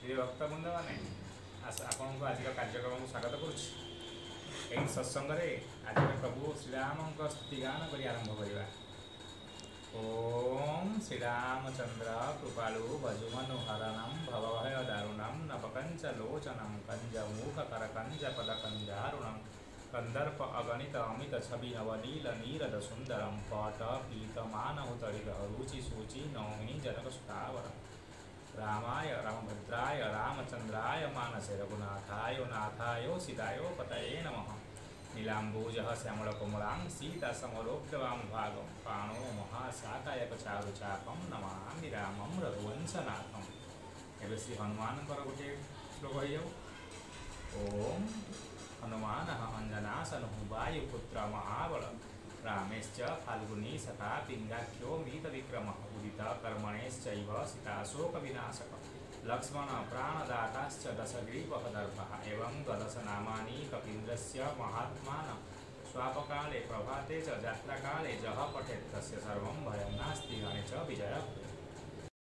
प्रिय भक्तवृंद मैंने आपन को आज कार्यक्रम को स्वागत करुच्ची सत्संग आज प्रभु श्रीराम स्तुति गान कर आरंभ करवा ओम श्रीरामचंद्र कृपालु भजुमनोहरण भवभय दारुणम नवकंच लोचनम कंजमूखकर कंज पद कंजारुणम कंदर्प अगणित अमित छवि नवनील नीरद सुंदरम पट पीतमानुचि शुचि नौ रामाय रामभद्राय रामचंद्राय मानसे रघुनाथाय नाथाय सीताय पतये नमः नीलाम्बूजः श्यामलकोमलां सीतासमरोग्रवां भागं पाणो महाशाखायक चारुचापं नमामि रामं रघुवंशनाथं ଏବେ ଶ୍ରୀ ହନୁମାନଙ୍କର ଗୋଟିଏ ଶ୍ଲୋକ ହେଇଯାଉ ओम हनुमान अंजनासन वायुपुत्र महाबल रामेश्च फाल्गुनी सता पिंगाख्यो मीत विक्रम उदित कर्मणेश्च सीताशोक विनाशक लक्ष्मण प्राणदाताश्च दशग्रीवदर्भः एवं द्वादश नामानि कपीन्द्रस्य महात्मान। स्वापकाले प्रभाते च जात्राकाले जः पठेत् तस्य सर्वं भयं नास्ति, गणे च विजयः।